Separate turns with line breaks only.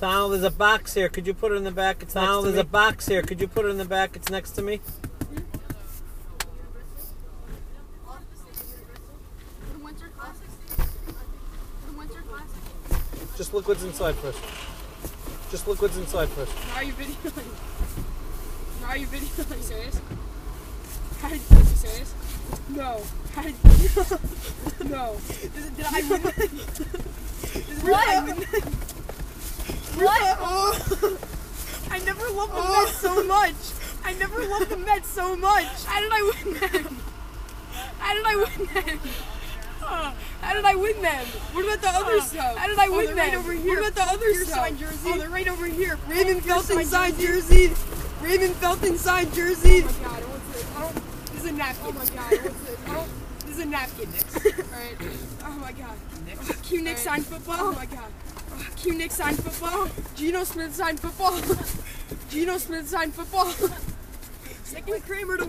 Donald, there's a box here. Could you put it in the back? It's Donald, there's a box here. Could you put it in the back? It's next to me.
The Winter Classic. The Winter Classic.
Just look what's inside first. Just look what's inside first.
Now are you videoing? Now are you videoing? Are you serious? How did you serious? No. How did No. Did, did I? Did I win? What? Oh. I never loved the Mets so much. I never loved the Mets so much. How did I win them? How did I win them? Uh, how did I win them? What about the other uh, stuff? How did I oh, win them? Right over here. What about the other stuff? Signed jersey. Oh, they're right over here. Raymond Felton signed jersey. Raymond Felton signed jersey. Oh my god, what's this? I don't. This is a napkin. Oh my god, what's this? I don't. This is a napkin. Alright. Oh my god. Q Nick signed football. Oh my oh god. Q Nick signed football. Geno Smith signed football. Geno Smith signed football. Second Kramer to